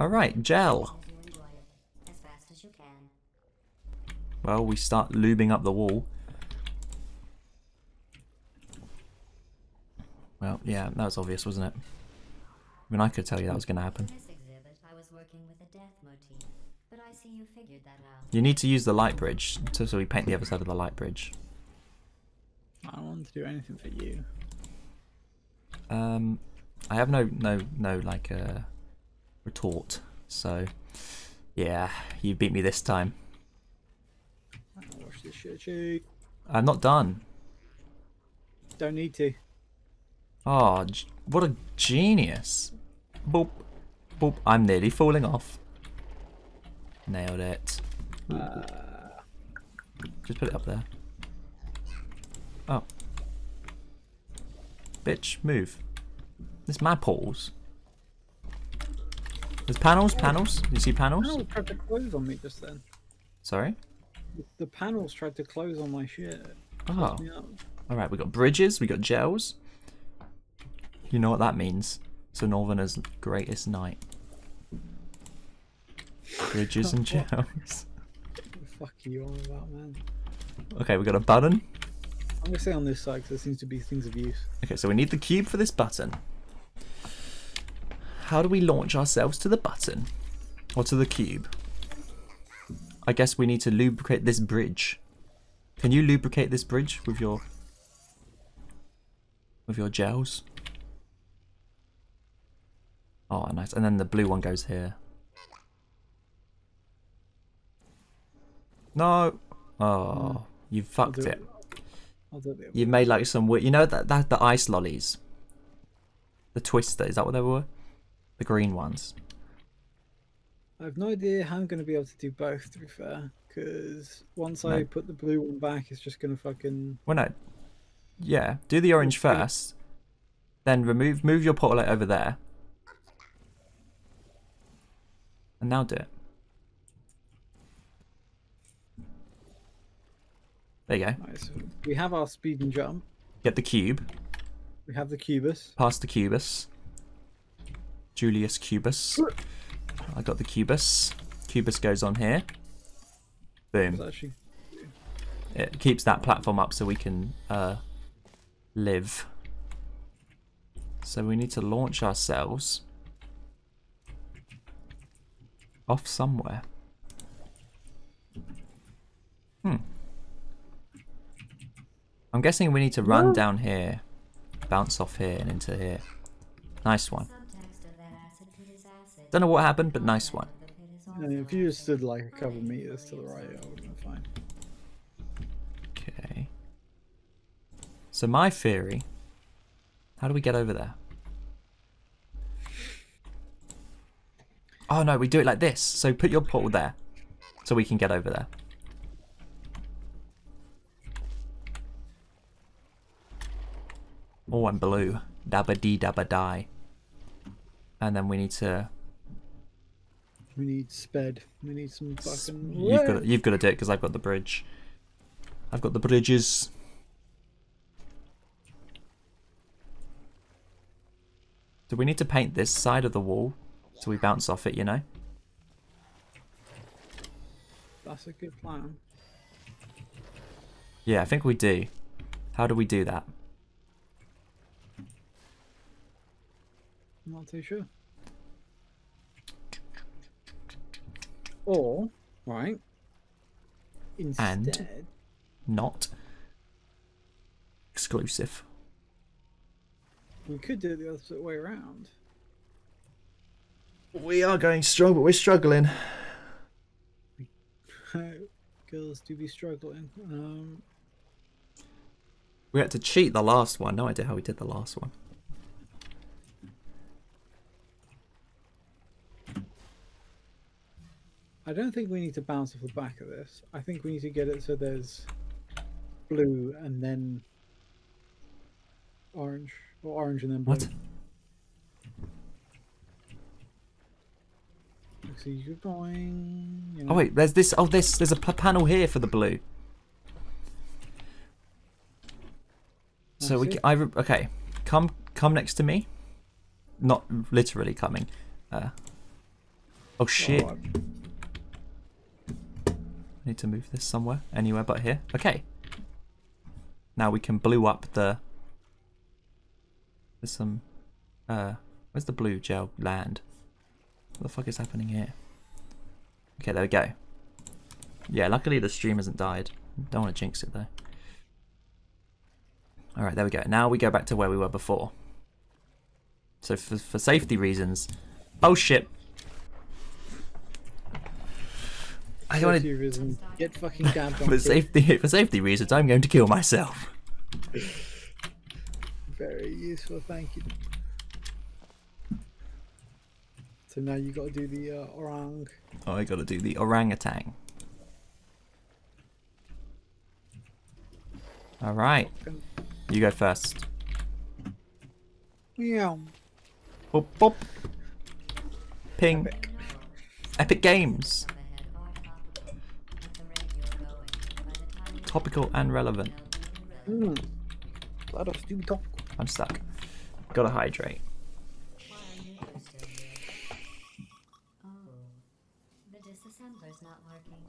Alright, gel. As you enjoy it, as fast as you can. Well, we start lubing up the wall. Well, yeah, that was obvious, wasn't it? I mean, I could tell you that was going to happen. In this exhibit, I was working with a death motif, but I see you figured that out. You need to use the light bridge, to, so we paint the other side of the light bridge. I don't want to do anything for you. Um, I have no, no, no, like, uh, retort, so, yeah, you beat me this time. Wash this shit cheek. I'm not done. Don't need to. Oh, what a genius. Boop. Boop. I'm nearly falling off. Nailed it. Uh, Just put it up there. Oh. Bitch, move. There's mad portals. There's panels, panels. You see panels? panels tried to close on me just then. Sorry? The- The panels tried to close on my shit. Oh. Alright, we got bridges, we got gels. You know what that means. A Northerner's greatest night. Bridges and gels. What the fuck are you on about, man? Okay, we got a button. I'm gonna stay on this side because there seems to be things of use. Okay, so we need the cube for this button. How do we launch ourselves to the button? Or to the cube? I guess we need to lubricate this bridge. Can you lubricate this bridge with your with your gels? Oh, nice. And then the blue one goes here. No. Oh, you fucked it. it. I'll do it. the other You've made like some weird. You know that that the ice lollies, the twister. Is that what they were? The green ones. I have no idea how I'm going to be able to do both, to be fair. Because once I put the blue one back, it's just going to fucking. Well, no. Yeah, do the orange first. Then remove move your portal over there. And now do it. There you go. Right, so we have our speed and jump. Get the cube. We have the cubus. Pass the cubus. Julius Cubus. I got the cubus. Cubus goes on here. Boom. Actually It keeps that platform up so we can uh, live. So we need to launch ourselves off somewhere. Hmm. I'm guessing we need to run Whoa. down here, bounce off here and into here. Nice one. Subtext of that acid pit is acid. Don't know what happened, but nice one. The pit is Yeah, also if you just stood like a couple meters to the right, I would have been fine. Okay. So my theory, how do we get over there? Oh no, we do it like this. So put your portal there, so we can get over there. Oh, I'm blue. Dabba dee dabba die. And then we need to. We need sped. We need some fucking. You've got. You've got to do it because I've got the bridge. I've got the bridges. Do we need to paint this side of the wall so we bounce off it? You know. That's a good plan. Yeah, I think we do. How do we do that? I'm not too sure. Or, right. Instead, Not exclusive. we could do it the opposite way around. We are going strong, but we're struggling. Girls do be struggling. Um, We had to cheat the last one. No idea how we did the last one. I don't think we need to bounce off the back of this. I think we need to get it so there's blue and then orange, or orange and then blue. What? So you're going. You know, Oh wait, there's this. Oh, this. There's a panel here for the blue. So we. I. Okay. Come. Come next to me. Not literally coming. Uh, oh shit! Alright. I need to move this somewhere, anywhere but here. Okay. Now we can blue up the. There's some. Uh, where's the blue gel land? What the fuck is happening here? Okay, there we go. Yeah, luckily the stream hasn't died. Don't want to jinx it though. Alright, there we go. Now we go back to where we were before. So for, for safety reasons... Oh shit! I want to Get fucking on. for safety for safety reasons, I'm going to kill myself. Very useful, thank you. So now you got to do the uh, orang. Oh, I got to do the orangutan. All right, you go first. Yeah. Boop, boop. Ping. Epic Games. Topical and relevant. Hmm. Let us do top. I'm stuck. Gotta hydrate. Oh, the disassembler's not working.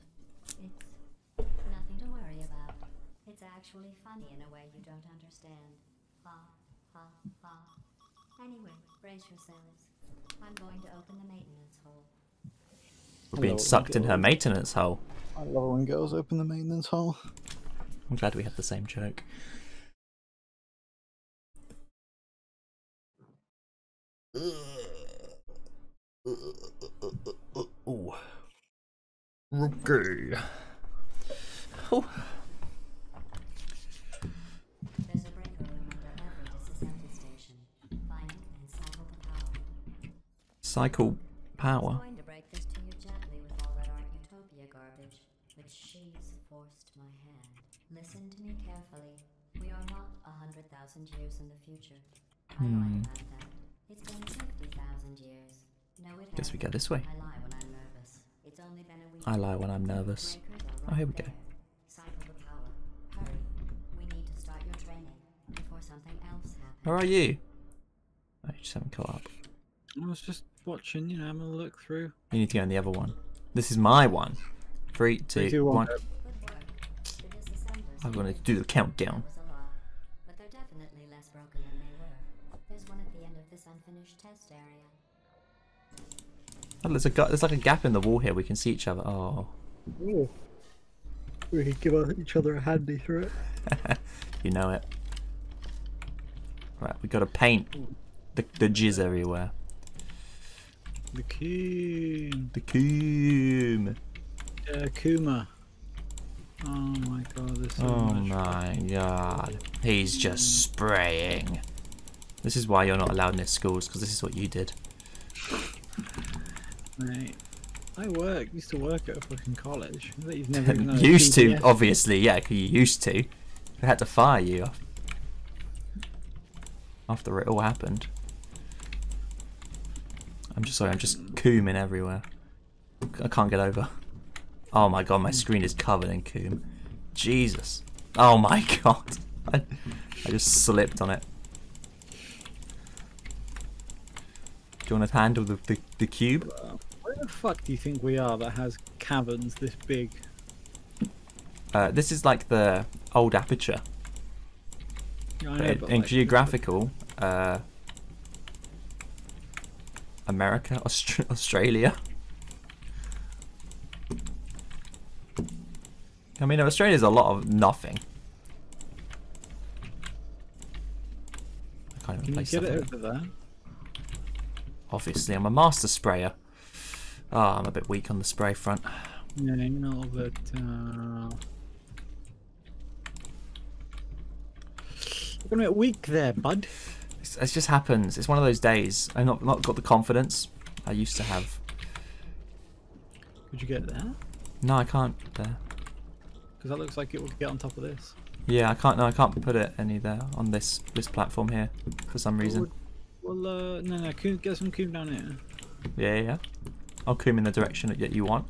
It's nothing to worry about. It's actually funny in a way you don't understand. Ha, ha, ha. Anyway, brace yourselves. I'm going to open the maintenance hole. We're being Hello, sucked in her maintenance hole. I love when girls open the maintenance hole. I'm glad we had the same joke. Ooh. Okay. Oh. There's a thousand years in the future. Hmm. I lied about. It's been fifty thousand years. No, it Guess we hasn't. go this way. I lie when I'm nervous. It's only been a week. I lie when I'm nervous. Oh, here we go. Cycle the power. Hurry. We need to start your training before something else happens. Where are you? Oh, I just haven't caught up. I was just watching, you know, I'm gonna look through. You need to go on the other one. This is my one. Three, Three, two, two, one, one. go. Good work. The disassemblers I'm gonna do the countdown. This test area. Oh, there's a there's like a gap in the wall here. We can see each other. Oh, Ooh. We could give each other a handy through it. you know it. Right, we got to paint the the jizz everywhere. The Coon. The coom. Uh, Kuma. Oh my god, there's so Oh much. my god, he's just spraying. This is why you're not allowed in schools because this is what you did. Mate. I work, used to work at a fucking college. You've never used to, obviously, yeah, 'cause you used to. They had to fire you after it all happened. I'm just sorry, I'm just cooming everywhere. I can't get over. Oh my god, my hmm. screen is covered in coom. Jesus. Oh my god. I, I just slipped on it. Do you want to handle the, the, the cube? Where the fuck do you think we are that has caverns this big? Uh, this is like the old aperture. Yeah, know, in, in like, geographical, uh, America, Aust- Australia. I mean, Australia's a lot of nothing. I can't even Can you get it over there? Obviously, I'm a master sprayer. Oh, I'm a bit weak on the spray front. Yeah, you know, but uh... You're gonna get weak there, bud. It's, it just happens. It's one of those days. I've not, not got the confidence I used to have. Could you get there? No, I can't there. Because that looks like it would get on top of this. Yeah, I can't. No, I can't put it any there on this this platform here for some reason. Well, uh, no, no, coon, get some coon down here. Yeah, yeah. I'll come in the direction that you want.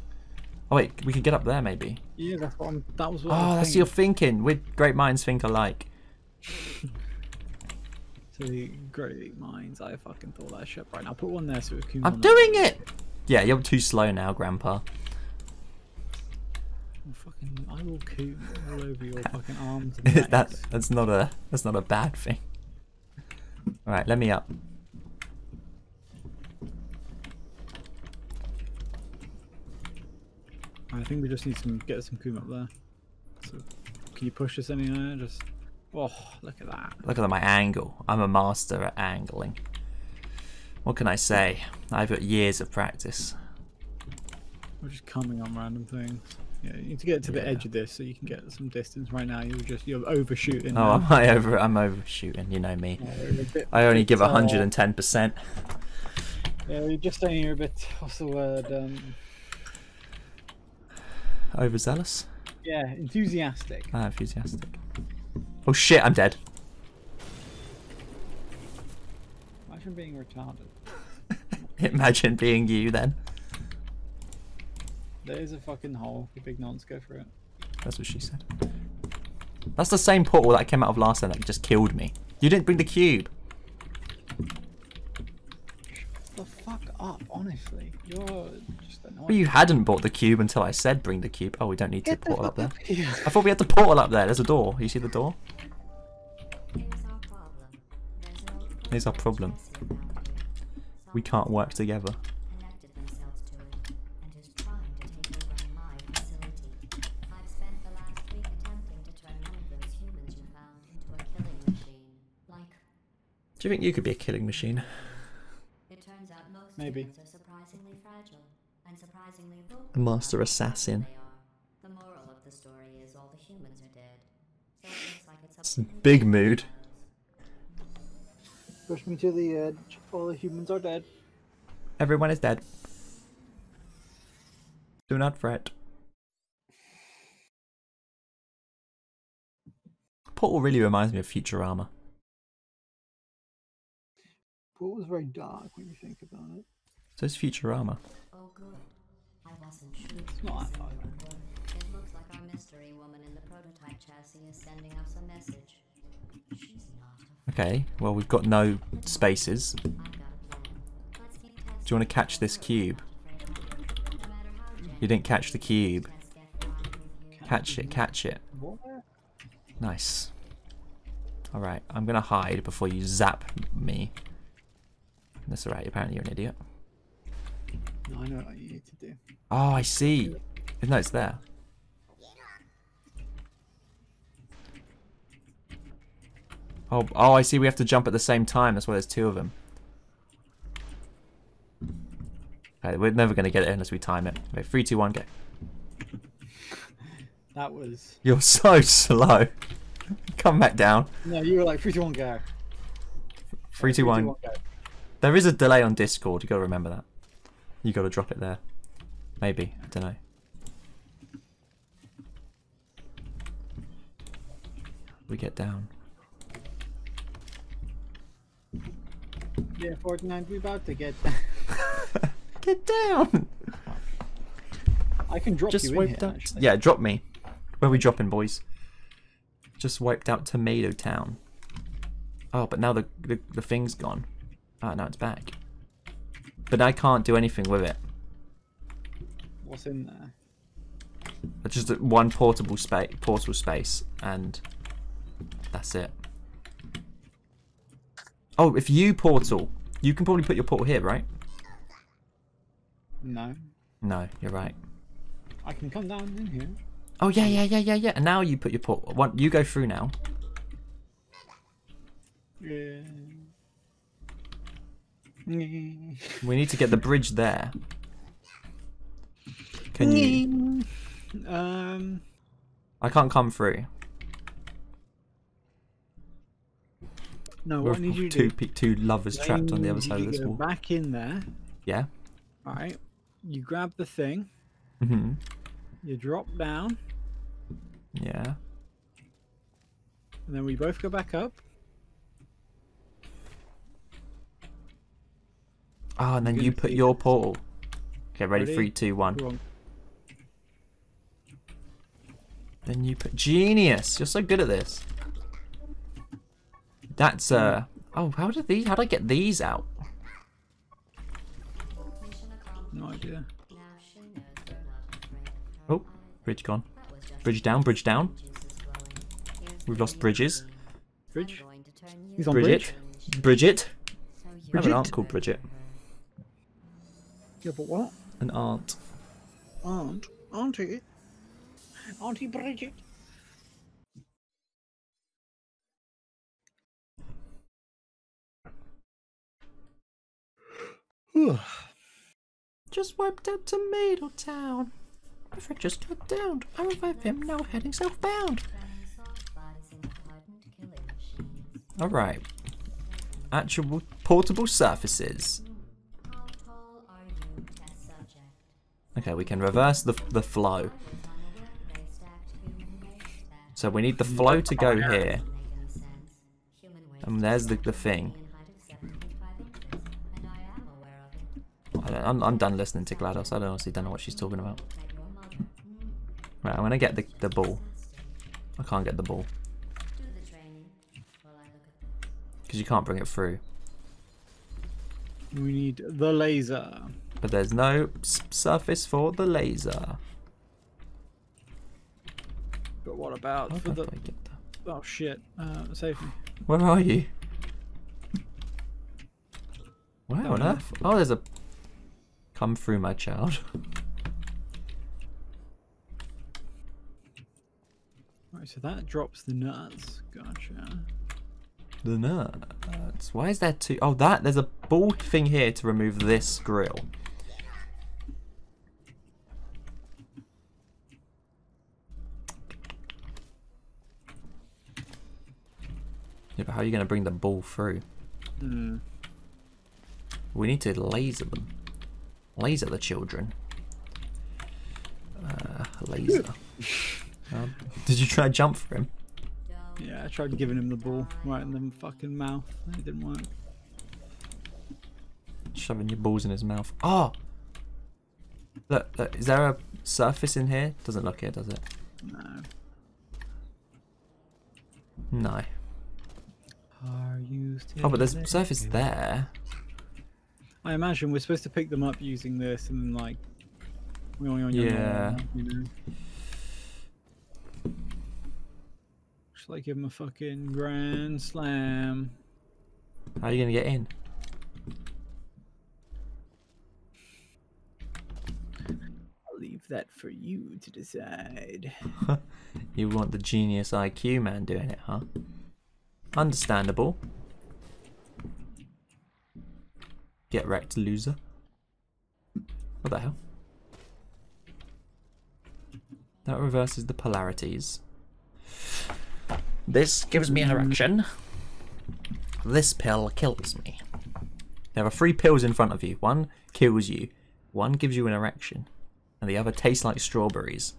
Oh wait, we could get up there maybe. Yeah, that's what I'm. That was what. I Oh, was that's thinking. your thinking. We great minds think alike. to the Great Minds. I fucking thought that shit right now. Put one there so we can. I'm doing it! Yeah, you're too slow now, Grandpa. Fucking, I will coot all over your fucking arms. That that's not a that's not a bad thing. Alright, let me up. I think we just need some get some coom up there. So, can you push us anywhere? Just oh, look at that. Look at my angle. I'm a master at angling. What can I say? I've got years of practice. We're just coming on random things. Yeah, you need to get to the Yeah. edge of this so you can get some distance. Right now, you're just you're overshooting. Oh, now. am I over? I'm overshooting. You know me. Yeah, bit- I only give uh, hundred and ten percent. Yeah, you're just saying you're a bit. What's the word? Um, Overzealous? yeah, enthusiastic. Ah, enthusiastic. Oh shit! I'm dead. Imagine being retarded. Imagine being you then. There is a fucking hole. The big nonce go for it. That's what she said. That's the same portal that came out of last time that just killed me. You didn't bring the cube. Shut The fuck up, honestly. You're just annoying. Well, you hadn't bought the cube until I said bring the cube. Oh, we don't need to Get the portal up there. fuck here. I thought we had the portal up there. There's a door. You see the door? Here's our problem. There's an old Here's our problem. chassis around here. We can't work together. Do you think you could be a killing machine? it turns out most Maybe. are surprisingly fragile and surprisingly. A master assassin. The moral of the story is all the humans are dead. So it looks like it's It's a big mood. Push me to the edge. All the humans are dead. Everyone is dead. Do not fret. Portal really reminds me of Futurama. Pool was very dark when you think about it. So it's Futurama. Oh, good. I wasn't sure. It's not that dark. It looks like our mystery woman in the prototype chassis is sending us a message. She's not Okay, well we've got no spaces. I've got a plan. Let's keep testing Do you want to catch this cube? No matter how You didn't catch the cube. tests get flying through here. Catch it, catch it. Nice. Alright, I'm gonna hide before you zap me. That's alright, apparently you're an idiot. No, I know what you need to do. Oh, I see. No, it's there. Oh, oh, I see. We have to jump at the same time. That's why there's two of them. Okay, we're never going to get it unless we time it. Okay, three, two, one, go. That was. You're so slow. Come back down. No, you were like three, two, one, go. Three, two, one. go. There is a delay on Discord. You got to remember that. You got to drop it there. Maybe. I don't know. We get down. Yeah, Fortnite, we about to get. Get down. I can drop Just you in here. out. Actually. Yeah, drop me. Where we dropping, boys? Just wiped out Tomato Town. Oh, but now the the, the thing's gone. Ah, now it's back. But I can't do anything with it. What's in there? It's just one portable space, portal space, and that's it. Oh, if you portal, you can probably put your portal here, right? No. No, you're right. I can come down in here. Oh yeah, yeah, yeah, yeah, yeah. And now you put your portal. One, you go through now. Yeah. We need to get the bridge there. Can you? Um. I can't come through. No, We're what need you two do. two lovers I trapped on the other side of this wall. Back in there. Yeah. All right. You grab the thing. hmm You drop down, Yeah. and then we both go back up. Oh, and then you put your portal. Okay, ready? Ready? Three, two, one. Wrong. Then you put genius. You're so good at this. That's uh Oh, how did these? How did I get these out? No idea. Now she knows we're not afraid of her. Oh, bridge gone. That was just Bridge down, bridge down. juices flowing. Here's We've lost bridges. Bridge? I'm going to turn you He's on Bridget. bridge. Bridget. So I have an Bridget? aunt called Bridget. Yeah, a what? An aunt. Aunt? Auntie? Auntie Bridget? Just wiped out Tomato Town. My friend just got downed. I revive him, now heading southbound. Turning soft bodies into hardened killing machines. Alright. Actual portable surfaces. Okay, we can reverse the, the flow. So we need the flow to go here. And there's the, the thing. in height of 7.5 inches, and I am I'm, done listening to GLaDOS. I don't honestly don't know what she's talking about. Right, I'm gonna get the, the ball. I can't get the ball. Because you can't bring it through. We need the laser. But there's no surface for the laser. But what about How for the the... fuck do I get that? Oh shit. Uh, save me. Where are you? Where on earth? Oh, there's a. Come through, my child. Right, so that drops the nuts. Gotcha. The nuts. Why is there two? Oh, that there's a ball thing here to remove this grill. Yeah, but how are you going to bring the ball through? Hmm. We need to laser them. Laser the children. Uh, laser. um, did you try to jump for him? Yeah, I tried giving him the ball right in the fucking mouth. It didn't work. Shoving your balls in his mouth. Oh! Look, look, is there a surface in here? Doesn't look it, does it? No. No. Oh, but there's surface there. I imagine we're supposed to pick them up using this and like. Yeah. You know. Just like give him a fucking grand slam. How are you going to get in? I'll leave that for you to decide. You want the genius IQ man doing it, huh? Understandable. Get wrecked, loser. What the hell? That reverses the polarities. This gives me an mm. erection. This pill kills me. There are three pills in front of you. One kills you. One gives you an erection. And the other tastes like strawberries.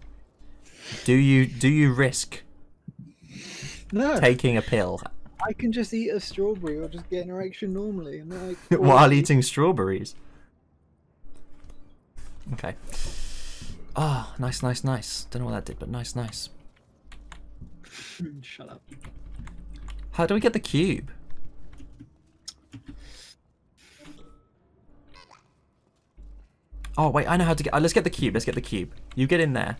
Do you do you risk No, taking a pill I can just eat a strawberry or just get an erection normally. Like, while eating strawberries? Okay. Ah, nice, nice, nice. Don't know what that did, but nice, nice. Shut up. How do we get the cube? Oh wait, I know how to get. Uh, let's get the cube. Let's get the cube. You get in there,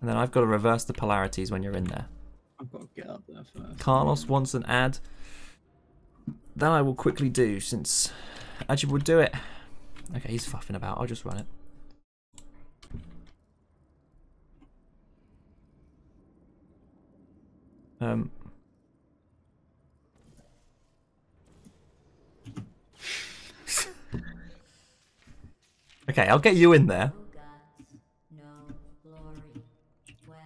and then I've got to reverse the polarities when you're in there. I've got to get up there first. Carlos wants an ad. That I will quickly do since Ajib would do it. Okay, he's fuffing about. I'll just run it. Um. okay, I'll get you in there. No guts, no glory. Well,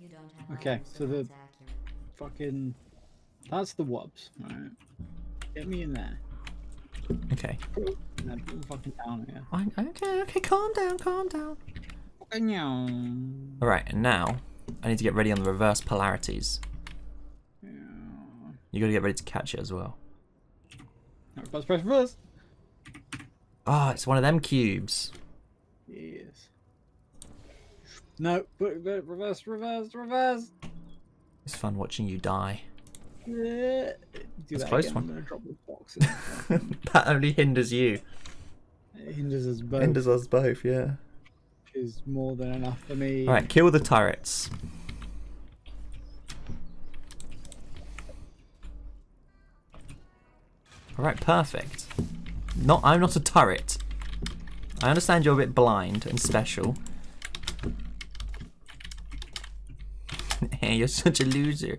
you don't have Okay, so the- that's accurate. Fucking. That's the wubs. Alright. Get me in there. Okay. And then put them fucking down here. I, okay, okay, calm down, calm down. Alright, and now I need to get ready on the reverse polarities. You gotta get ready to catch it as well. Press, press, reverse. Ah, it's one of them cubes. Yes. No, put, put, reverse, reverse, reverse. It's fun watching you die. Yeah. Do That's that close again, one. I'm gonna drop the box. in. that only hinders you. it hinders us both. Hinders us both, yeah. which is more than enough for me. Alright, kill the turrets. Alright, perfect. Not I'm not a turret. I understand you're a bit blind and special. you're such a loser.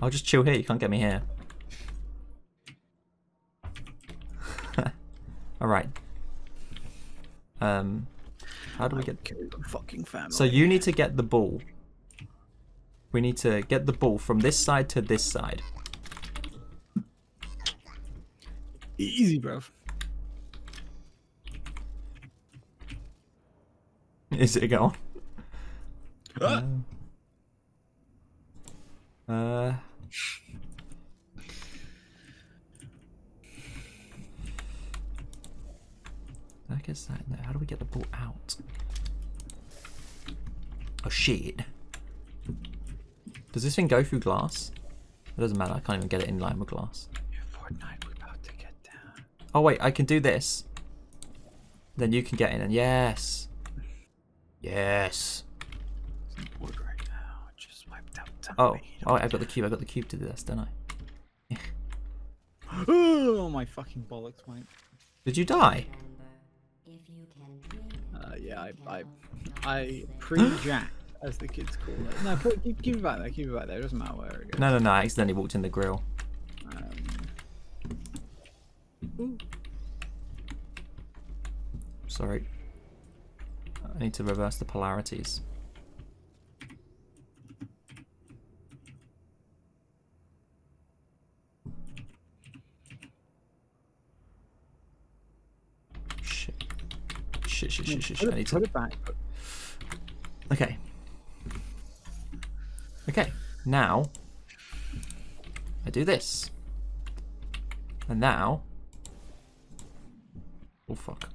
I'll just chill here, you can't get me here. Alright. Um how do we get Kill fucking family. so you need to get the ball. We need to get the ball from this side to this side. easy, bro. Is it a going? Ah! Uh, I guess that. No, how do we get the ball out? Oh shit! Does this thing go through glass? It doesn't matter. I can't even get it in line with glass. Fortnite, we're about to get down. Oh wait, I can do this. Then you can get in, and yes, yes. Bored right now. Just wiped out. Oh, oh, I got the cube. I've got the cube to do this, don't I? oh my fucking bollocks, mate. Did you die? Remember, if you can dream, Uh, yeah, I, I, I pre-jacked, as the kids call it. No, put, keep, keep it back there. Keep it back there. It doesn't matter where it goes. No, no, no. I accidentally walked in the grill. Um, Sorry. I need to reverse the polarities. Shit. Shit, shit, shit, shit, shit. I need put it back. Okay. Okay. Now, I do this. And now. Oh, fuck.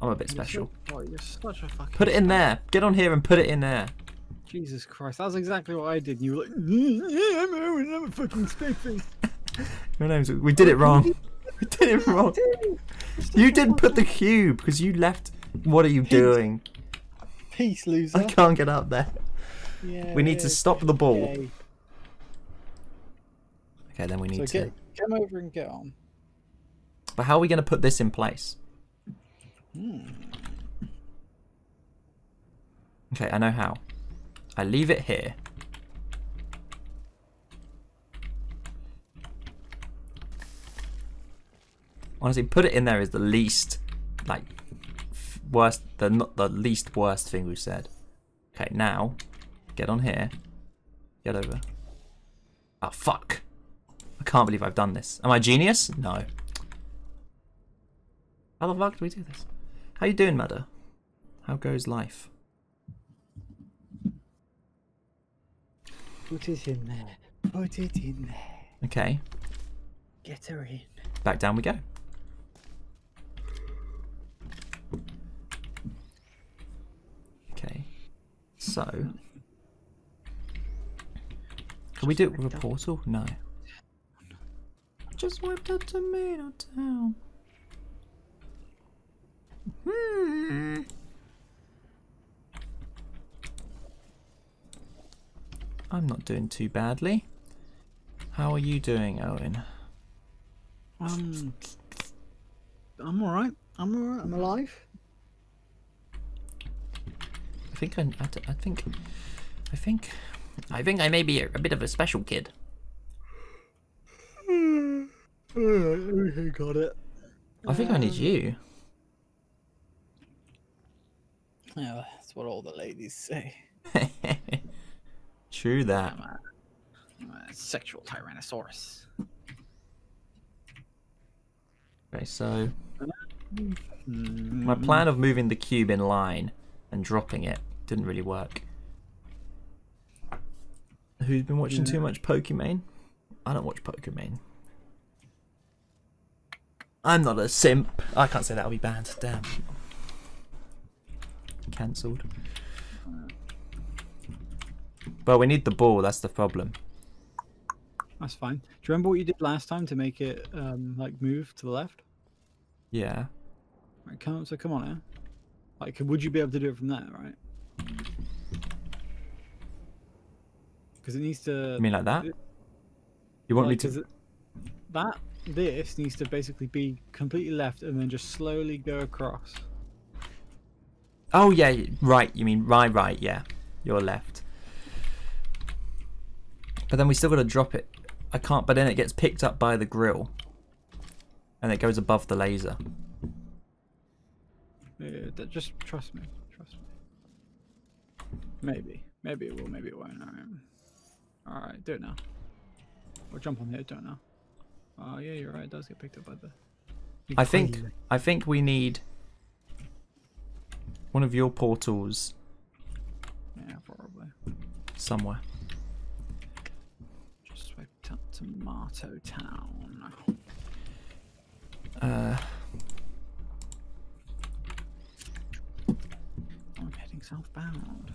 I'm a bit you're special. So, oh, you're such a fucking. Put it in there. Get on here and put it in there. Jesus Christ, that's exactly what I did. You were like, yeah, I'm Owen, I'm a fucking spiffy. Your name's. We did it wrong. We did it wrong. You didn't put the cube because you left. What are you doing? Peace, loser. I can't get up there. Yeah, We need to stop the ball. okay. Okay, then we So need to. come over and get on. But how are we going to put this in place? Hmm. Okay, I know how. I leave it here. Honestly, put it in there is the least, like, worst, the not the least worst thing we've said. Okay, now, get on here. Get over. Oh fuck! I can't believe I've done this. Am I a genius? No. How the fuck do we do this? How you doing, Madder? How goes life? Put it in there. Put it in there. Okay, Get her in. back down we go. Okay, so can we do it with a portal? No. Just wiped out Tomato Town. Hmm. I'm not doing too badly. How are you doing, Owen? Um, I'm alright. I'm alright. I'm alive. I think I, I, I think, I think, I think I may be a, a bit of a special kid. Okay, got it. I think I need you. Yeah, that's what all the ladies say. True that. I'm a, I'm a sexual tyrannosaurus. Okay, so Mm, my plan of moving the cube in line and dropping it didn't really work. Who's been watching too much Pokemon? I don't watch Pokemon. I'm not a simp. I can't say that'll be banned. Damn. Cancelled. But we need the ball, that's the problem. That's fine. Do you remember what you did last time to make it um like move to the left? Yeah. Right, come so come on now. Like, would you be able to do it from there, right? Because it needs to. You mean like that? it- You want me like, to? 'cause it- That this needs to basically be completely left and then just slowly go across. Oh yeah, right. You mean right, right? Yeah, you're left. But then we still got to drop it. I can't. But then it gets picked up by the grill, and it goes above the laser. Uh, yeah, just trust me. Trust me. Maybe. Maybe it will. Maybe it won't. Alright. Do it now. Or jump on here. Do it now. Oh yeah, you're right. It does get picked up by the. I think. I think we need one of your portals Yeah, probably. somewhere. Just swipe to Tomato Town. Uh, I'm heading southbound.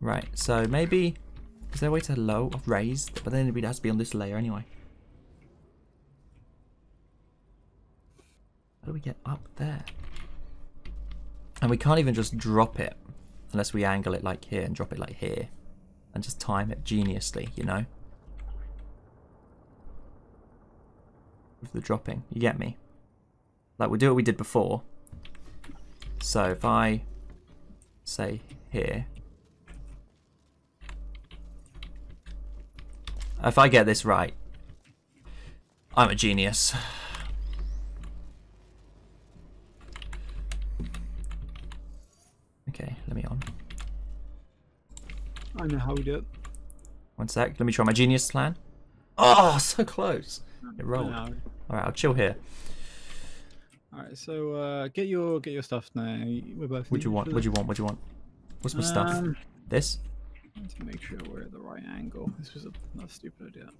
right. So maybe is there a way to low raise? But then it has to be on this layer anyway. How do we get up there? And we can't even just drop it unless we angle it like here and drop it like here and just time it geniusly, you know? With the dropping, you get me? Like we'll do what we did before. So if I say here, if I get this right, I'm a genius. Okay, let me on. I know how we do it. One sec. Let me try my genius plan. Oh, so close. It rolled. All right, I'll chill here. All right, so uh, get your get your stuff now. We're both. What do you want? What do you want? What do you want? What's my stuff? Um, This? To make sure we're at the right angle. This was a, a stupid idea.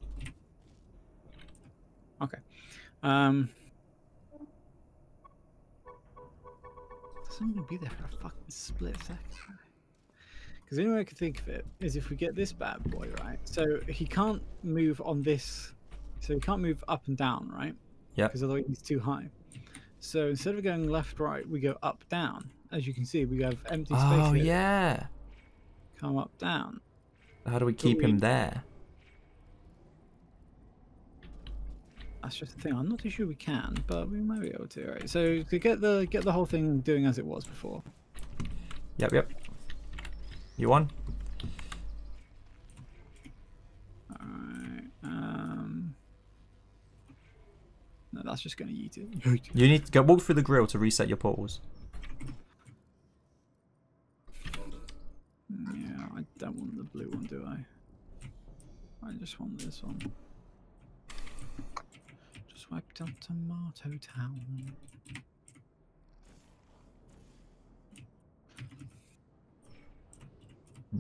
Okay. Um. Doesn't even be there for a fucking split second. Because the only way I can think of it is if we get this bad boy right. So he can't move on this. So he can't move up and down, right? Yeah. Because otherwise he's too high. So instead of going left right, we go up down. As you can see, we have empty space. Oh here. yeah. Come up down. How do we keep him we- there? That's just the thing. I'm not too sure we can, but we might be able to. Right. So to get the get the whole thing doing as it was before. Yep, yep. You won? Alright. Um. No, that's just going to eat it. You need to go walk through the grill to reset your portals. Yeah, I don't want the blue one, do I? I just want this one. Just wiped out Tomato Town.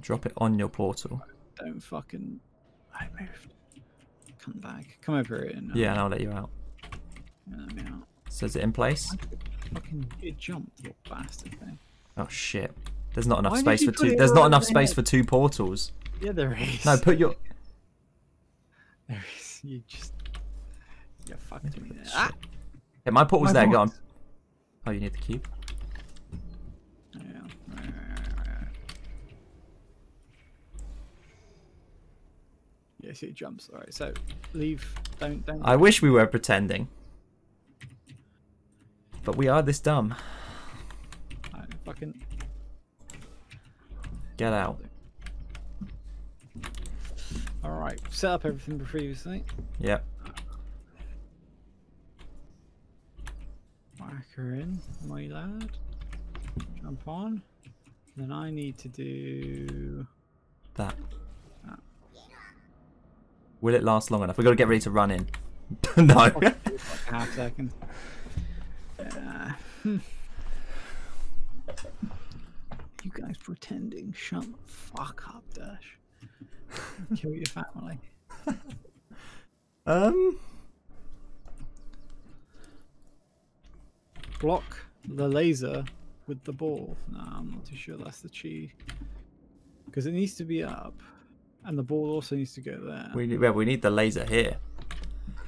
Drop it on your portal. Don't fucking. I moved. Come back. Come over here and. uh, Yeah, and I'll let you out. Let me out. Says it in place. Fucking. It jumped, you bastard thing. Oh shit. There's not enough Why space for two. There's not enough the space for two portals. Yeah, there is. No, put your. There is. You just. You fucked me there. Ah! Yeah, my portal's My there. Go on. Oh, you need the cube. Yeah. right, right, right, right. Yeah, see, it jumps. Alright, so leave. Don't. don't I wish we were pretending. But we are this dumb. I fucking. Get out. Alright, set up everything previously. Yep. Her in, my lad. Jump on. Then I need to do. That. Ah. Will it last long enough? We've got to get ready to run in. no. half second. Hmm. you guys pretending. Shut the fuck up, Dash. Kill your family. um. Block the laser with the ball. No, I'm not too sure that's the chi. Because it needs to be up. And the ball also needs to go there. We need, well, we need the laser here.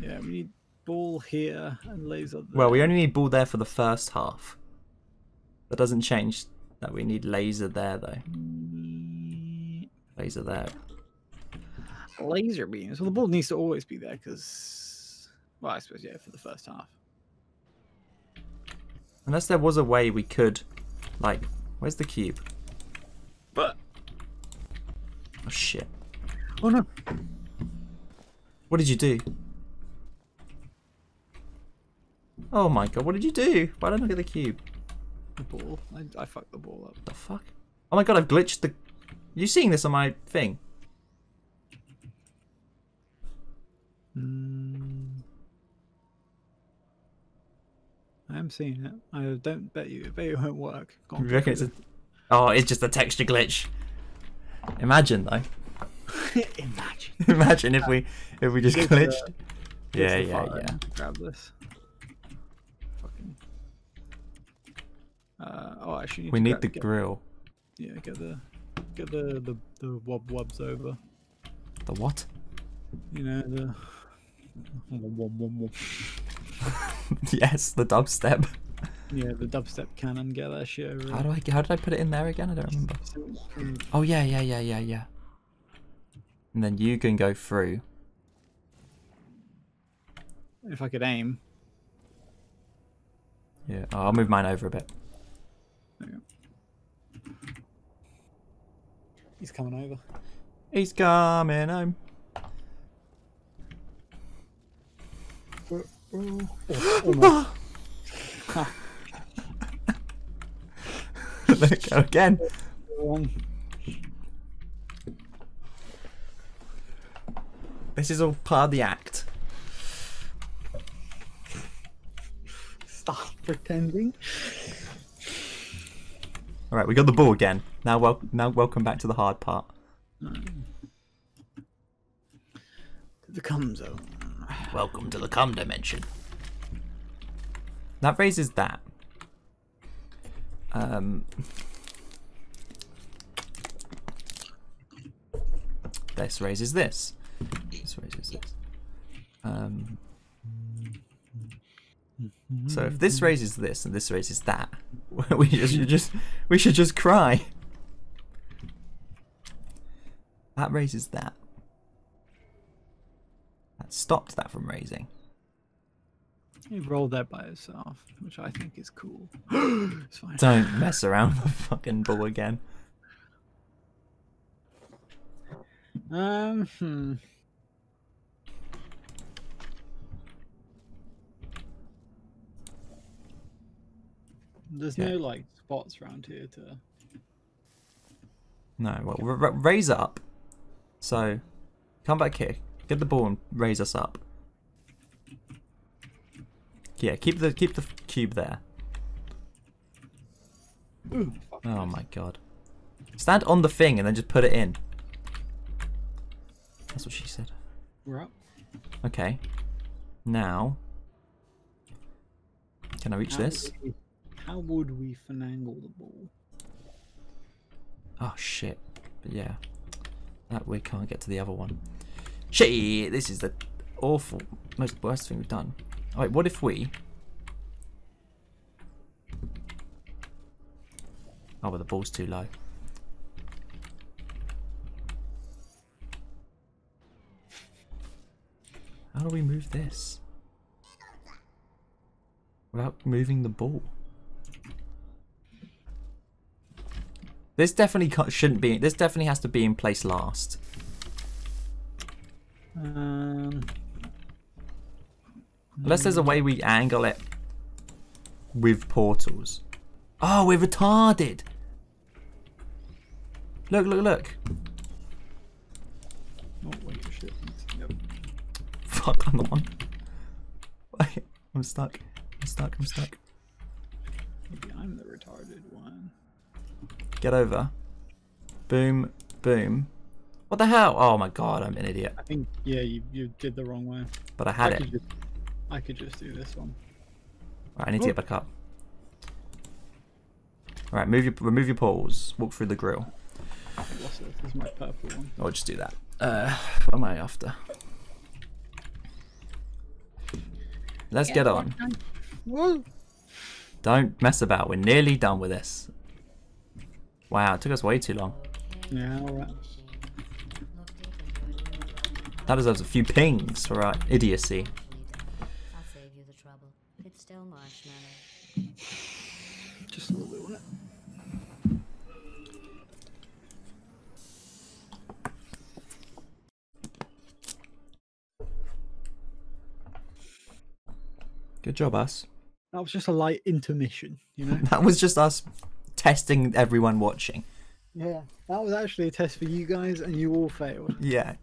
Yeah, we need ball here and laser there. Well, we only need ball there for the first half. That doesn't change that we need laser there though. Laser there. laser beams. Well, the ball needs to always be there because, well, I suppose yeah, for the first half. Unless there was a way we could, like, where's the cube? But Oh shit! oh no, What did you do? Oh my god! What did you do? Why didn't I get the cube? the ball. I, I fucked the ball up. The fuck? Oh my god! I've glitched the. You seeing this on my thing? I am seeing it. I don't bet you. I bet it won't work. On, You reckon it's a... Oh, it's just a texture glitch. Imagine though. Imagine. Imagine if we if we just glitched. the- Yeah, Go to the yeah, yeah. Grab this. Fucking. Uh, oh, actually, you We to need grab- the get, grill. Yeah, get the get the the the wob wobs over. The what? You know the. Yes, the dubstep. Yeah, the dubstep cannon. Get that shit over. How do I how did I put it in there again? I don't remember. Oh yeah, yeah, yeah, yeah, yeah. And then you can go through. If I could aim. Yeah. Oh, I'll move mine over a bit. There you go. He's coming over. He's coming home. Oh, oh, oh. Look again. This is all part of the act. Stop pretending. All right, we got the ball again. Now, wel- now welcome back to the hard part. The cum zone. Welcome to the cum dimension. That raises that. Um, this raises this. This raises this. Um, so if this raises this and this raises that, we just, you just we should just cry. That raises that. That stopped that from raising. He rolled that by itself, which I think is cool. it's fine. Don't mess around with the fucking ball again. Um, hmm. There's Yeah. no like spots around here to. No, well, raise it up. So, come back here. Get the ball and raise us up. Yeah, keep the keep the cube there. Ooh. Oh my god. Stand on the thing and then just put it in. That's what she said. We're up. Okay. Now, can I reach How this? would we- How would we finagle the ball? Oh shit. But yeah. That we can't get to the other one. Shit, this is the awful most worst thing we've done. Alright, what if we Oh but the ball's too low. How do we move this? Without moving the ball. This definitely shouldn't be. This definitely has to be in place last. Um, Unless there's a way we angle it with portals. Oh, we're retarded. Look, look, look. oh wait, shit. Yep. Fuck, I'm the one. Wait, I'm stuck. I'm stuck. I'm stuck. Maybe I'm the retarded one. Get over. Boom, boom. What the hell? Oh my god, I'm an idiot. I think yeah, you you did the wrong way. But I had I it. could just, I could just do this one. Right, I need to get back up. Alright, move your remove your paws. Walk through the grill. What's this? This is my purple one. I'll just do that. Uh, what am I after? Let's get on. Whoa! Don't mess about. We're nearly done with this. Wow, it took us way too long. Yeah, alright. That deserves a few pings for our idiocy. I'll save you the trouble. It's still marshmallow. Just a little bit, wasn't? Good job, us. That was just a light intermission, you know? That was just us testing everyone watching. yeah. That was actually a test for you guys, and you all failed. Yeah,